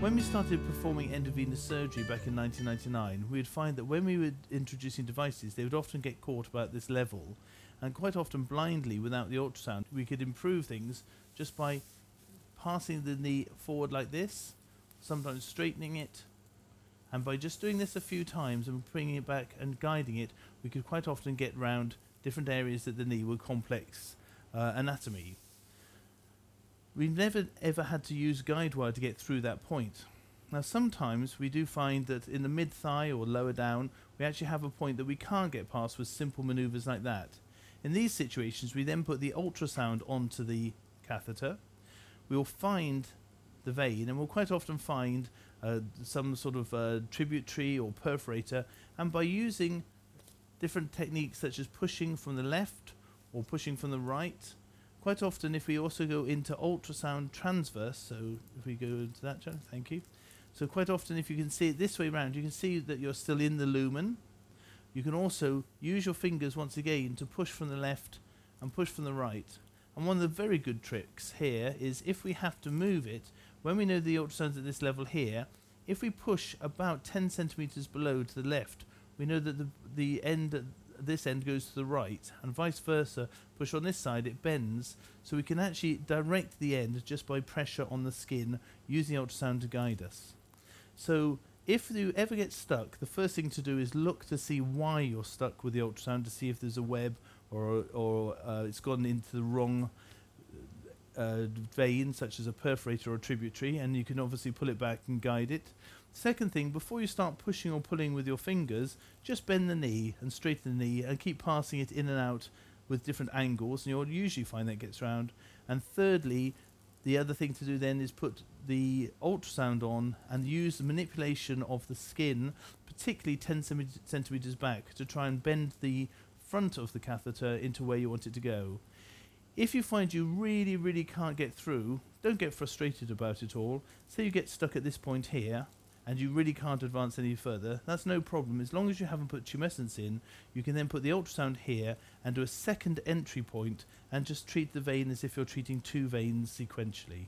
When we started performing endovenous surgery back in 1999, we would find that when we were introducing devices, they would often get caught about this level, and quite often blindly without the ultrasound. We could improve things just by passing the knee forward like this, sometimes straightening it, and by just doing this a few times and bringing it back and guiding it, we could quite often get round different areas that the knee were complex uh, anatomy. We never ever had to use guide wire to get through that point. Now sometimes we do find that in the mid thigh or lower down we actually have a point that we can't get past with simple maneuvers like that. In these situations we then put the ultrasound onto the catheter. We'll find the vein and we'll quite often find uh, some sort of uh, tributary or perforator and by using different techniques such as pushing from the left or pushing from the right quite often if we also go into ultrasound transverse, so if we go into that, John, thank you. So quite often if you can see it this way around, you can see that you're still in the lumen. You can also use your fingers once again to push from the left and push from the right. And one of the very good tricks here is if we have to move it, when we know the ultrasound's at this level here, if we push about 10 centimeters below to the left, we know that the, the end this end goes to the right and vice versa. Push on this side it bends. So we can actually direct the end just by pressure on the skin using ultrasound to guide us. So if you ever get stuck the first thing to do is look to see why you're stuck with the ultrasound to see if there's a web or or uh, it's gone into the wrong uh, vein such as a perforator or a tributary and you can obviously pull it back and guide it Second thing, before you start pushing or pulling with your fingers, just bend the knee and straighten the knee and keep passing it in and out with different angles, and you'll usually find that gets round. And thirdly, the other thing to do then is put the ultrasound on and use the manipulation of the skin, particularly 10 centimeters back, to try and bend the front of the catheter into where you want it to go. If you find you really, really can't get through, don't get frustrated about it all. Say you get stuck at this point here, and you really can't advance any further, that's no problem. As long as you haven't put tumescence in, you can then put the ultrasound here and do a second entry point and just treat the vein as if you're treating two veins sequentially.